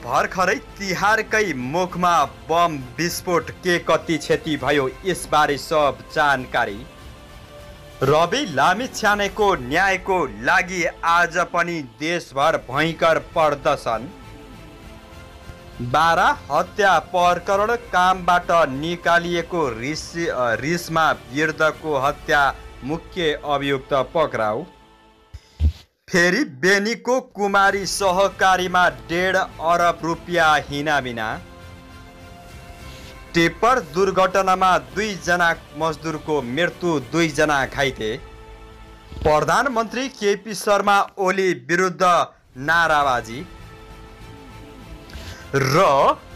भर्खरै तिहारकै मुखमा बम विस्फोट के कति क्षति भयो यसबारे सब जानकारी? रवि लामिछानेको न्यायको लागि आज पनि देशभर भयङ्कर प्रदर्शन। बाह्र हत्या प्रकरण कामबाट निकालिएको रिस रिसमा वृद्धको हत्या मुख्य अभियुक्त पक्राउ। फेरि बेनीको कुमारी सहकारीमा डेढ अरब रुपियाँ हिनाबिना। टिप्पर दुर्घटनामा दुईजना मजदुरको मृत्यु दुईजना घाइते। प्रधानमन्त्री केपी शर्मा ओली विरुद्ध नाराबाजी। र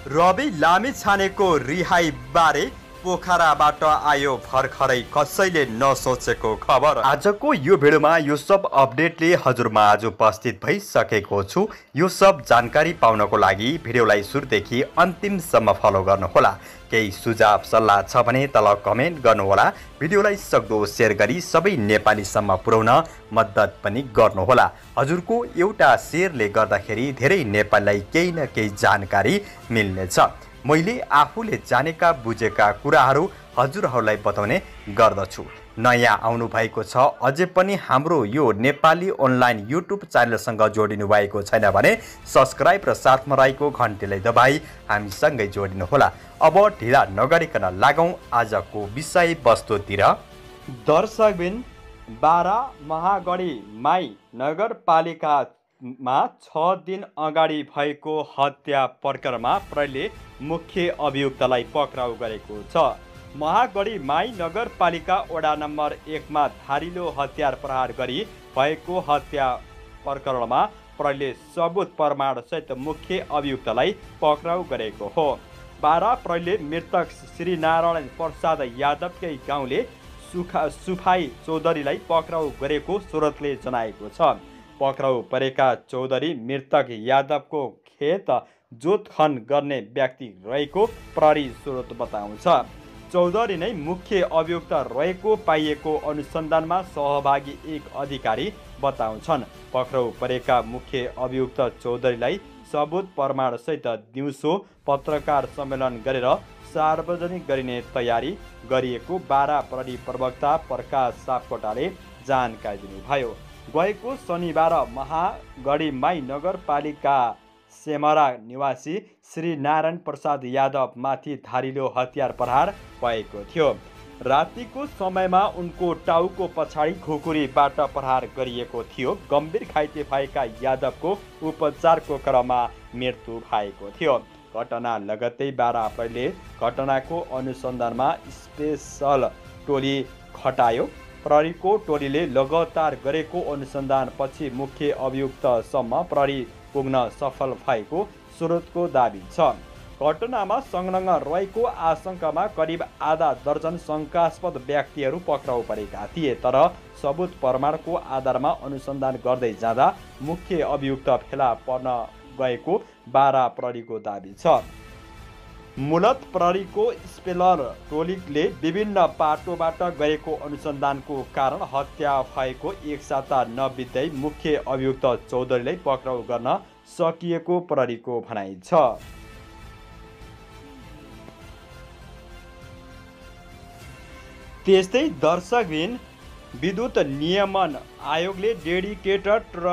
रवि लामिछानेको रिहाईबारे पोखराबाट आयो भर्खरै कसैले नसोचेको खबर? आजको यो भिडियोमा यो सब अपडेटले हजुरमा आज उपस्थित भइसकेको छु। यो सब जानकारी पाउनको लागि भिडियोलाई सुरुदेखि अन्तिमसम्म फलो गर्नुहोला। केही सुझाव सल्लाह छ भने तल कमेन्ट गर्नुहोला। भिडियोलाई सक्दो सेयर गरी सबै नेपालीसम्म पुर्याउन मद्दत पनि गर्नुहोला। हजुरको एउटा सेयरले गर्दाखेरि धेरै नेपालीलाई केही न केही जानकारी मिल्नेछ। मैले आफूले जानेका बुझेका कुराहरू हजुरहरूलाई बताउने गर्दछु। नयाँ आउनु भएको छ अझै पनि हाम्रो यो नेपाली अनलाइन युट्युब च्यानलसँग जोडिनु भएको छैन भने सब्सक्राइब र साथमा रहेको घन्टीलाई दबाई हामीसँगै जोडिनुहोला। अब ढिला नगरिकन लागौँ आजको विषय वस्तुतिर दर्शकबिन बाह्र महागढी माई नगरपालिकामा छ दिन अगाडि भएको हत्या प्रकरणमा प्रहरीले मुख्य अभियुक्तलाई पक्राउ गरेको छ। महागढी माई नगरपालिका वडा नम्बर एकमा धारिलो हतियार प्रहार गरी भएको हत्या प्रकरणमा प्रहरीले सबुत प्रमाणसहित मुख्य अभियुक्तलाई पक्राउ गरेको हो। बाह्र प्रहरीले मृतक श्रीनारायण प्रसाद यादवकै गाउँले सुखा सुफाई चौधरीलाई पक्राउ गरेको सुरतले जनाएको छ। पक्राउ परेका चौधरी मृतक यादवको खेत जोतखन गर्ने व्यक्ति रहेको प्रहरी स्रोत बताउँछ। चौधरी नै मुख्य अभियुक्त रहेको पाइएको अनुसन्धानमा सहभागी एक अधिकारी बताउँछन्। पक्राउ परेका मुख्य अभियुक्त चौधरीलाई सबुत प्रमाणसहित दिउँसो पत्रकार सम्मेलन गरेर सार्वजनिक गरिने तयारी गरिएको बाह्र प्रहरी प्रवक्ता प्रकाश सापकोटाले जानकारी दिनुभयो। गएको शनिबार महागढीमाई नगरपालिका सेमरा निवासी श्री नारायण प्रसाद यादवमाथि धारिलो हतियार प्रहार भएको थियो। रातिको समयमा उनको टाउको पछाडि खुकुरीबाट प्रहार गरिएको थियो। गम्भीर घाइते भएका यादवको उपचारको क्रममा मृत्यु भएको थियो। घटना लगत्तै बाह्र अप्रेलले घटनाको अनुसन्धानमा स्पेसल टोली खटायो। प्रहरीको टोलीले लगातार गरेको अनुसन्धानपछि मुख्य अभियुक्तसम्म प्रहरी पुग्न सफल भएको स्रोतको दावी छ। घटनामा संलग्न रहेको आशंकामा करिब आधा दर्जन शङ्कास्पद व्यक्तिहरू पक्राउ परेका थिए तर सबुत प्रमाणको आधारमा अनुसन्धान गर्दै जाँदा मुख्य अभियुक्त फेला पर्न गएको बाह्र प्रहरीको दावी छ। मुलत प्रहरीको स्पेलर टोलीले विभिन्न पाटोबाट गएको अनुसन्धानको कारण हत्या भएको एक साता नबित्दै मुख्य अभियुक्त चौधरीलाई पक्राउ गर्न सकिएको प्रहरीको भनाइ छ। त्यस्तै दर्शकबिन विद्युत नियमन आयोगले डेडिकेटेड ट्र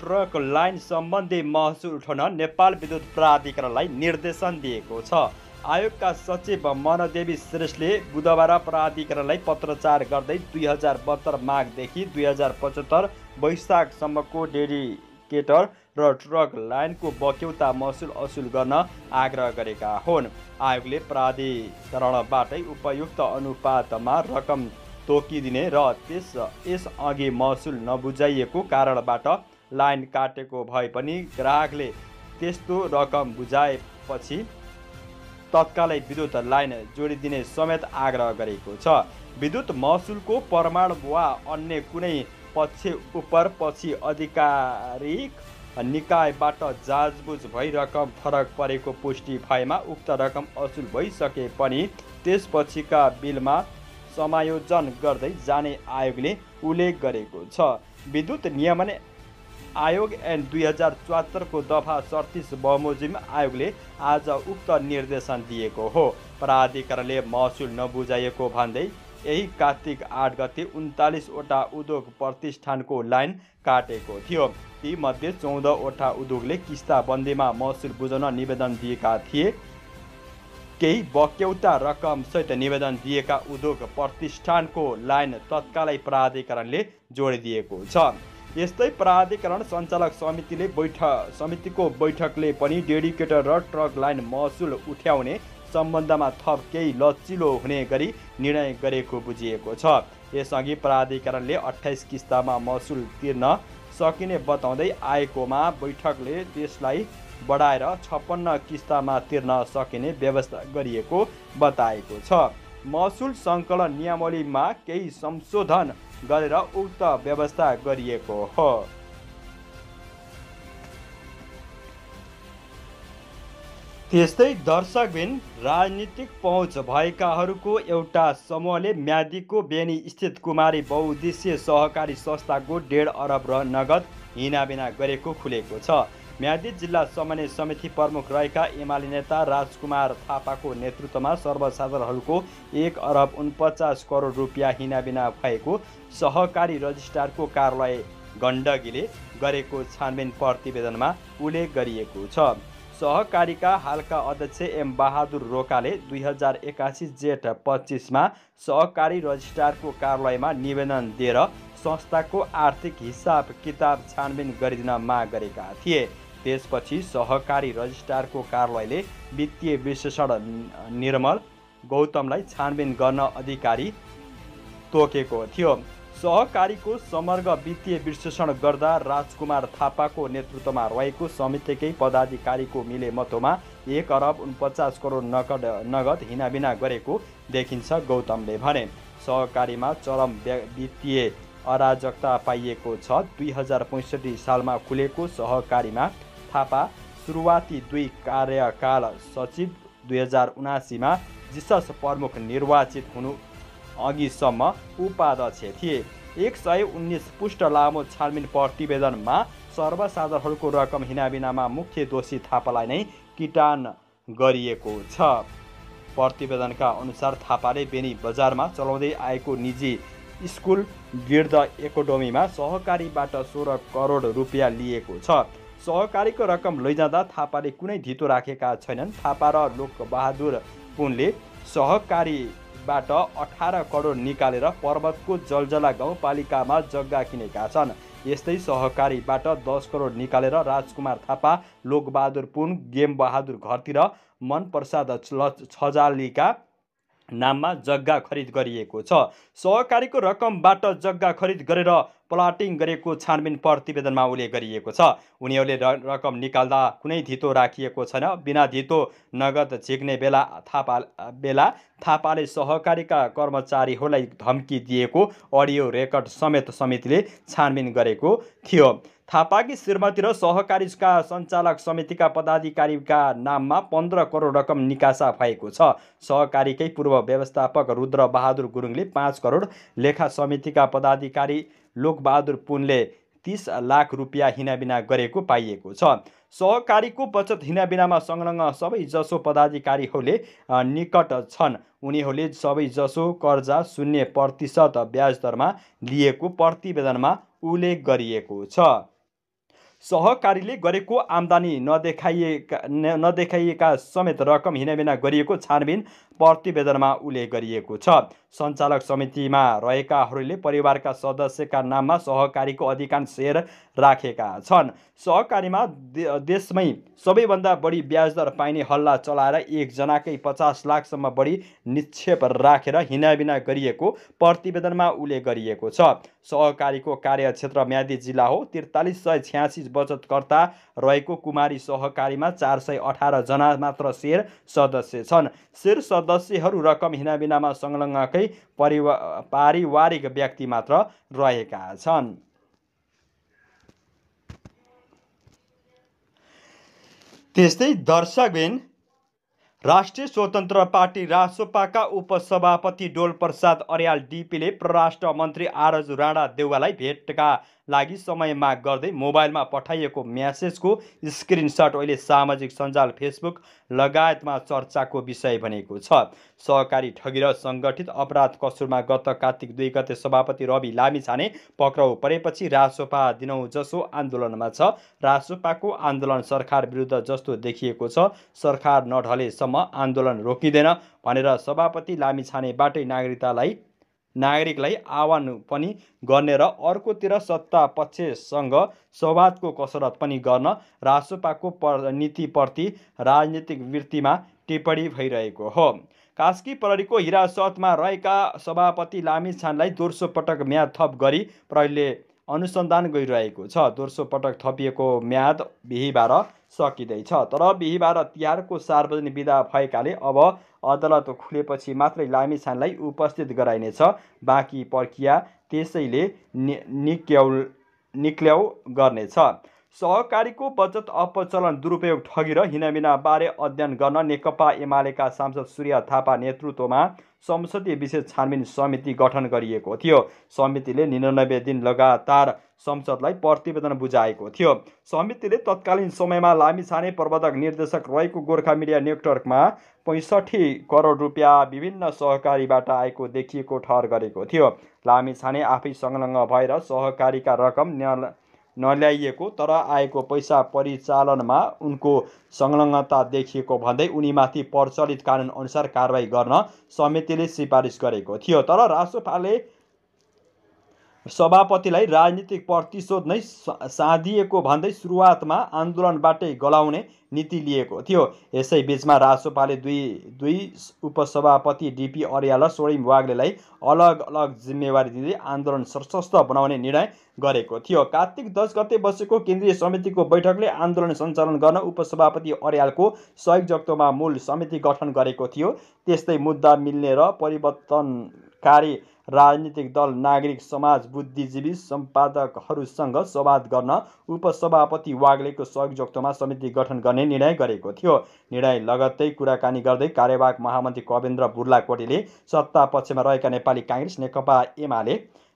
ट्रक लाइन सम्बन्धी महसुल उठाउन नेपाल विद्युत प्राधिकरणलाई निर्देशन दिएको छ। आयोगका सचिव मनदेवी श्रेष्ठले बुधबार प्राधिकरणलाई पत्रचार गर्दै दुई हजार बहत्तर माघदेखि दुई हजार पचहत्तर वैशाखसम्मको डेडिकेटर र ट्रक लाइनको बक्यौता महसुल असुल गर्न आग्रह गरेका हुन्। आयोगले प्राधिकरणबाटै उपयुक्त अनुपातमा रकम तोकिदिने र त्यस यसअघि महसुल नबुझाइएको कारणबाट लाइन काटेको भए पनि ग्राहकले त्यस्तो रकम बुझाएपछि तत्कालै विद्युत लाइन जोडिदिने समेत आग्रह गरेको छ। विद्युत महसुलको प्रमाण वा अन्य कुनै पक्ष उपर पछि आधिकारिक निकायबाट जाँचबुझ भई रकम फरक परेको पुष्टि भएमा उक्त रकम असुल भइसके पनि त्यसपछिका बिलमा समायोजन गर्दै जाने आयोगले उल्लेख गरेको छ। विद्युत नियमन आयोग एन दुई हजार चौहत्तरको दफा सडतिस बमोजिम आयोगले आज उक्त निर्देशन दिएको हो। प्राधिकरणले महसुल नबुझाइएको भन्दै यही कार्तिक आठ गते उन्तालिसवटा उद्योग प्रतिष्ठानको लाइन काटेको थियो। तीमध्ये चौधवटा उद्योगले किस्ताबन्दीमा महसुल बुझाउन निवेदन दिएका थिए। केही बक्यौता रकमसहित निवेदन दिएका उद्योग प्रतिष्ठानको लाइन तत्कालै प्राधिकरणले जोडिदिएको छ। यस्तै प्राधिकरण सञ्चालक समितिले बैठक समितिको बैठकले पनि डेडिकेटर र ट्रक लाइन महसुल उठ्याउने सम्बन्धमा थप केही लचिलो हुने गरी निर्णय गरेको बुझिएको छ। यसअघि प्राधिकरणले अठाइस किस्तामा महसुल तिर्न सकिने बताउँदै आएकोमा बैठकले त्यसलाई बढाएर छप्पन्न किस्तामा तिर्न सकिने व्यवस्था गरिएको बताएको छ। महसुल सङ्कलन नियमावलीमा केही संशोधन गरेर उक्त व्यवस्था गरिएको हो। त्यस्तै दर्शकबिन राजनीतिक पहुँच भएकाहरूको एउटा समूहले म्यादीको बेनी स्थित कुमारी बहुद्देश्य सहकारी संस्थाको डेढ अरब र नगद हिनाबिना गरेको खुलेको छ। म्यादी जिल्ला समन्वय समिति प्रमुख रहेका एमाले नेता राजकुमार थापाको नेतृत्वमा सर्वसाधारणहरूको एक अरब उनपचास करोड रुपियाँ हिनाबिना भएको सहकारी रजिस्ट्रारको कार्यालय गण्डकीले गरेको छानबिन प्रतिवेदनमा उल्लेख गरिएको छ। सहकारीका हालका अध्यक्ष एम बहादुर रोकाले दुई हजार एकासी जेठ पच्चिसमा सहकारी रजिस्ट्रारको कार्यालयमा निवेदन दिएर संस्थाको आर्थिक हिसाब किताब छानबिन गरिदिन माग गरेका थिए। त्यसपछि सहकारी रजिस्ट्रारको कार्यालयले वित्तीय विश्लेषण निर्मल गौतमलाई छानबिन गर्न अधिकारी तोकेको थियो। सहकारीको समग्र वित्तीय विश्लेषण गर्दा राजकुमार थापाको नेतृत्वमा रहेको समितिकै पदाधिकारीको मिले मतोमा एक अरब उनपचास करोड नगद नगद हिनाबिना गरेको देखिन्छ गौतमले भने। सहकारीमा चरम वित्तीय अराजकता पाइएको छ। दुई हजार पैँसठी सालमा खुलेको सहकारीमा थापा सुरुवाती दुई कार्यकाल सचिव दुई हजार उनासीमा जिसस प्रमुख निर्वाचित हुनु अघिसम्म उपाध्यक्ष थिए। एक सय उन्नाइस पुष्ट लामो छानबिन प्रतिवेदनमा सर्वसाधारणहरूको रकम हिनाबिनामा मुख्य दोषी थापालाई नै किटान गरिएको छ। प्रतिवेदनका अनुसार थापाले बेनी बजारमा चलाउँदै आएको निजी स्कुल गिर्द एकाडेमीमा सहकारीबाट सोह्र करोड रुपियाँ लिएको छ। सहकारीको रकम लैजाँदा थापाले कुनै धितो राखेका छैनन्। थापा र लोकबहादुर पुनले सहकारीबाट अठार करोड निकालेर पर्वतको जलजला गाउँपालिकामा जग्गा किनेका छन्। यस्तै सहकारीबाट दस करोड निकालेर राजकुमार थापा लोकबहादुर पुन गेम बहादुर घरतिर मनप्रसाद छजालीका नाममा जग्गा खरिद गरिएको छ। सहकारीको रकमबाट जग्गा खरिद गरेर प्लाटिङ गरेको छानबिन प्रतिवेदनमा उल्लेख गरिएको छ। उनीहरूले रकम निकाल्दा कुनै धितो राखिएको छैन। बिना धितो नगद झिक्ने बेला थापा बेला थापाले सहकारीका कर्मचारीहरूलाई धम्की दिएको अडियो रेकर्ड समेत समितिले छानबिन गरेको थियो। थापाकी श्रीमती र सहकारीका सञ्चालक समितिका पदाधिकारीका नाममा पन्ध्र करोड रकम निकासा भएको छ। सहकारीकै पूर्व व्यवस्थापक रुद्र बहादुर गुरुङले पाँच करोड लेखा समितिका पदाधिकारी लोकबहादुर पुनले तिस लाख रुपियाँ हिनाबिना गरेको पाइएको छ। सहकारीको बचत हिनाबिनामा संलग्न सबै जसो पदाधिकारीहरूले निकट छन् उनीहरूले सबै जसो कर्जा शून्य प्रतिशत ब्याज दरमा लिएको प्रतिवेदनमा उल्लेख गरिएको छ। सहकारीले गरेको आम्दानी नदेखाइएका नदेखाइएका समेत रकम हिनाबिना गरिएको छानबिन प्रतिवेदनमा उल्लेख गरिएको छ। सञ्चालक समितिमा रहेकाहरूले परिवारका सदस्यका नाममा सहकारीको अधिकांश सेयर राखेका छन्। सहकारीमा देशमै सबैभन्दा बढी ब्याज दर पाइने हल्ला चलाएर एकजनाकै पचास लाखसम्म बढी निक्षेप राखेर हिनाबिना गरिएको प्रतिवेदनमा उल्लेख गरिएको छ। सहकारीको कार्यक्षेत्र म्यादी जिल्ला हो। त्रितालिस सय छ्यासी बचतकर्ता रहेको कुमारी सहकारीमा चार सय अठारजना मात्र सेयर सदस्य छन्। सेयर सदस्यहरू रकम हिनाबिनामा संलग्नकै परिवा पारिवारिक व्यक्ति मात्र रहेका छन्। त्यस्तै दर्शकबिन राष्ट्रिय स्वतन्त्र पार्टी रासोपाका उपसभापति डोल प्रसाद अर्याल डिपीले परराष्ट्र मन्त्री आरज राणा देउवालाई भेटका लागि समय माग गर्दै मोबाइलमा पठाइएको म्यासेजको स्क्रिनसट अहिले सामाजिक सञ्जाल फेसबुक लगायतमा चर्चाको विषय बनेको छ। सहकारी ठगी र सङ्गठित अपराध कसुरमा गत कार्तिक दुई गते सभापति रवि लामिछाने पक्राउ परेपछि रासोपा दिनौँ जसो आन्दोलनमा छ। रासोपाको आन्दोलन सरकार विरुद्ध जस्तो देखिएको छ। सरकार नढलेसम्म आन्दोलन रोकिँदैन भनेर सभापति लामिछानेबाटै नागरिकतालाई नागरिकलाई आह्वान पनि गर्ने र अर्कोतिर सत्ता पक्षसँग सौवादको कसरत पनि गर्न रासोपाको पर नीतिप्रति राजनीतिक वृत्तिमा टिप्पणी भइरहेको हो। कास्की प्रहरीको हिरासतमा रहेका सभापति लामिछानलाई दोस्रो पटक म्याद थप गरी प्रहरीले अनुसन्धान गरिरहेको छ। दोस्रो पटक थपिएको म्याद बिहिबार सकिँदैछ। तर बिहिबार तिहारको सार्वजनिक विधा भएकाले अब अदालत खुलेपछि मात्रै लामिछानलाई उपस्थित गराइनेछ। बाँकी प्रक्रिया त्यसैले निक्याउ निक्ल्याउ गर्नेछ। सहकारीको बचत अपचलन दुरुपयोग ठगी र हिनामिनाबारे अध्ययन गर्न नेकपा एमालेका सांसद सूर्य थापा नेतृत्वमा संसदीय विशेष छानबिन समिति गठन गरिएको थियो। समितिले निनानब्बे दिन लगातार संसदलाई प्रतिवेदन बुझाएको थियो। समितिले तत्कालीन समयमा लामिछाने प्रबन्धक निर्देशक रहेको गोर्खा मिडिया नेटवर्कमा पैँसठी करोड रुपियाँ विभिन्न सहकारीबाट आएको देखिएको ठहर गरेको थियो। लामिछाने आफै संलग्न भएर सहकारीका रकम नल्याइएको तर आएको पैसा परिचालनमा उनको संलग्नता देखिएको भन्दै उनीमाथि प्रचलित कानुन अनुसार कारवाही गर्न समितिले सिफारिस गरेको थियो। तर रासोपाले सभापतिलाई राजनीतिक प्रतिशोध नै साधिएको भन्दै सुरुवातमा आन्दोलनबाटै गलाउने नीति लिएको थियो। यसै बिचमा राजसपाले दुई दुई उपसभापति डिपी अर्याल र सोडिम वाग्लेलाई अलग अलग जिम्मेवारी दिँदै आन्दोलन सशस्त्र बनाउने निर्णय गरेको थियो। कार्तिक दस गते बसेको केन्द्रीय समितिको बैठकले आन्दोलन सञ्चालन गर्न उपसभापति अर्यालको सहयोगजक्तोमा मूल समिति गठन गरेको थियो। त्यस्तै मुद्दा मिल्ने र परिवर्तनकारी राजनीतिक दल नागरिक समाज बुद्धिजीवी सम्पादकहरूसँग संवाद गर्न उपसभापति वाग्लेको सहयोगजक्तमा समिति गठन गर्ने निर्णय गरेको थियो। निर्णय लगत्तै कुराकानी गर्दै कार्यवाहक महामन्त्री कवेन्द्र बुर्लाकोटीले सत्ता पक्षमा रहेका नेपाली काङ्ग्रेस नेकपा एमाले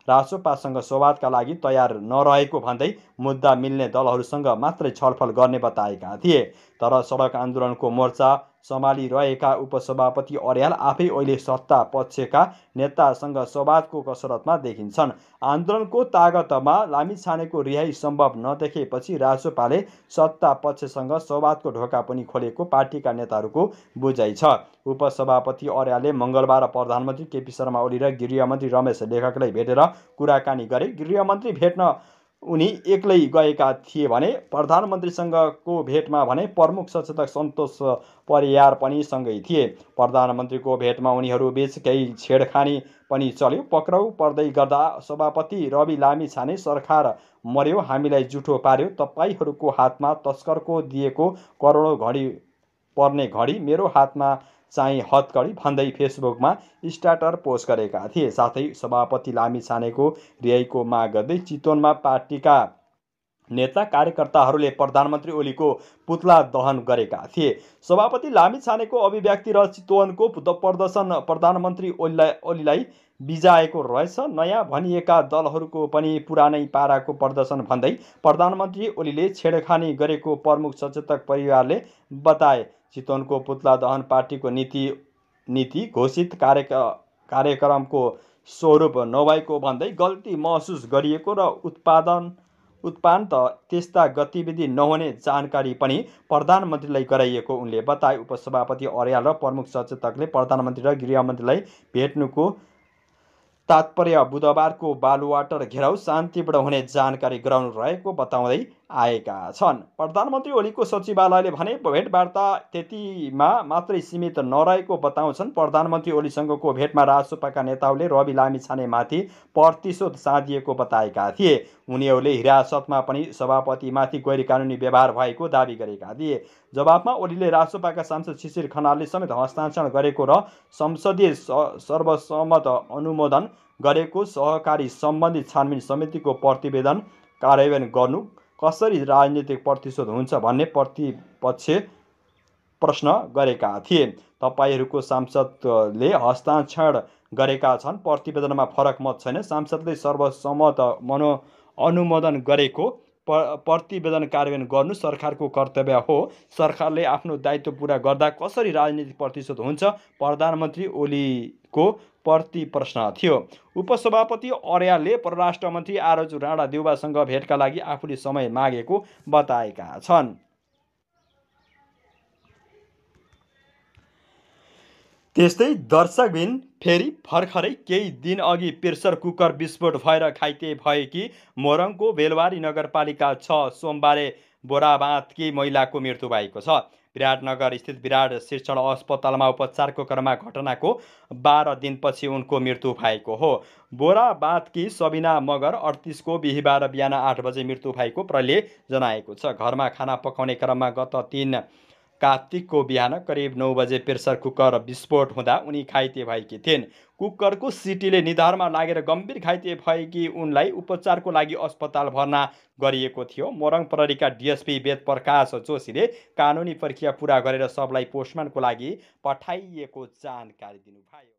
रासोपासँग संवादका लागि तयार नरहेको भन्दै मुद्दा मिल्ने दलहरूसँग मात्रै छलफल गर्ने बताएका थिए। तर सडक आन्दोलनको मोर्चा सम्हालिरहेका उपसभापति अर्याल आफै अहिले सत्ता पक्षका नेतासँग संवादको कसरतमा देखिन्छन्। आन्दोलनको तागतमा लामिछानेको रिहाई सम्भव नदेखेपछि राजोपाले सत्ता पक्षसँग संवादको ढोका पनि खोलेको पार्टीका नेताहरूको बुझाइ छ। उपसभापति अर्यालले मङ्गलबार प्रधानमन्त्री केपी शर्मा ओली र गृहमन्त्री रमेश लेखकलाई भेटेर कुराकानी गरे। गृहमन्त्री भेट्न उनी एक्लै गएका थिए भने प्रधानमन्त्रीसँगको भेटमा भने प्रमुख सचेतक सन्तोष परियार पनि सँगै थिए। प्रधानमन्त्रीको भेटमा उनीहरू बिच केही छेडखानी पनि चल्यो। पक्राउ पर्दै गर्दा सभापति रवि लामी छाने सरकार मर्यो हामीलाई जुठो पार्यो। तपाईँहरूको हातमा तस्करको दिएको करोडौँ घडी पर्ने घडी मेरो हातमा चाहिँ हतकडी भन्दै फेसबुकमा स्टार्टर पोस्ट गरेका थिए। साथै सभापति लामी छानेको रिहाईको माग गर्दै चितवनमा पार्टीका नेता कार्यकर्ताहरूले प्रधानमन्त्री ओलीको पुतला दहन गरेका थिए। सभापति लामी छानेको अभिव्यक्ति र चितवनको प्रदर्शन प्रधानमन्त्री ओलीलाई ओलीलाई बिजाएको रहेछ। नयाँ भनिएका दलहरूको पनि पुरानै पाराको प्रदर्शन भन्दै प्रधानमन्त्री ओलीले छेडखानी गरेको प्रमुख सचेतक परिवारले बताए। चितवनको पुतला दहन पार्टीको नीति नीति घोषित कार्य कार्यक्रमको स्वरूप नभएको भन्दै गल्ती महसुस गरिएको र उत्पादन उत्पादन त त्यस्ता गतिविधि नहुने जानकारी पनि प्रधानमन्त्रीलाई गराइएको उनले बताए। उपसभापति अर्याल र प्रमुख सचेतकले प्रधानमन्त्री र गृहमन्त्रीलाई भेट्नुको तात्पर्य बुधबारको बालुवाटर घेराउ शान्तिपूर्ण हुने जानकारी गराउनु रहेको बताउँदै आएका छन्। प्रधानमन्त्री ओलीको सचिवालयले भने भेटवार्ता त्यतिमा मात्रै सीमित नरहेको बताउँछन्। प्रधानमन्त्री ओलीसँगको भेटमा राजसपाका नेताहरूले रवि लामी छानेमाथि प्रतिशोध साधिएको बताएका थिए। उनीहरूले हिरासतमा पनि सभापतिमाथि गैर कानुनी व्यवहार भएको दावी गरेका थिए। जवाबमा ओलीले राजसपाका सांसद शिशिर खनालले समेत हस्ताक्षर गरेको र संसदीय सर्वसम्मत अनुमोदन गरेको सहकारी सम्बन्धित छानबिन समितिको प्रतिवेदन कार्यान्वयन गर्नु कसरी राजनीतिक प्रतिशोध हुन्छ भन्ने प्रतिपक्ष प्रश्न गरेका थिए। तपाईँहरूको सांसदले हस्ताक्षर गरेका छन्। प्रतिवेदनमा फरक मत छैन। सांसदले सर्वसम्मत मनो अनुमोदन गरेको प्रतिवेदन कार्यान्वयन गर्नु सरकारको कर्तव्य हो। सरकारले आफ्नो दायित्व पुरा गर्दा कसरी राजनीतिक प्रतिशोध हुन्छ? प्रधानमन्त्री ओलीको प्रति प्रश्न थियो। उपसभापति अर्यालले परराष्ट्र मन्त्री आरजु राणा देउबासँग भेटका लागि आफूले समय मागेको बताएका छन्। त्यस्तै दर्शकबिन फेरि भर्खरै केही दिनअघि प्रेसर कुकर विस्फोट भएर घाइते भएकी मोरङको बेलवारी नगरपालिका छ सोमबारे बोराबाँधकी महिलाको मृत्यु भएको छ। विराटनगर स्थित विराट शिक्षण अस्पतालमा उपचारको क्रममा घटनाको बाह्र दिनपछि उनको मृत्यु भएको हो। बोराबाँधकी सबिना मगर अडतिसको बिहिबार बिहान आठ बजे मृत्यु भएको प्रहरीले जनाएको छ। घरमा खाना पकाउने क्रममा गत तिन कार्तिकको बिहान करिब नौ बजे प्रेसर कुकर विस्फोट हुँदा उनी घाइते भएकी थिइन्। कुकरको सिटीले निधारमा लागेर गम्भीर घाइते भएकी उनलाई उपचारको लागि अस्पताल भर्ना गरिएको थियो। मोरङ प्रहरीका डिएसपी वेद प्रकाश जोशीले कानुनी प्रक्रिया पुरा गरेर सबलाई पोस्टमार्टमको लागि पठाइएको जानकारी दिनुभयो।